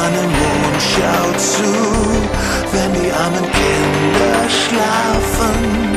Mann Mond schaut zu, wenn die armen Kinder schlafen.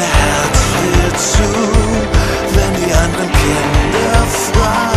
Herz viel zu, wenn die anderen Kinder fragen.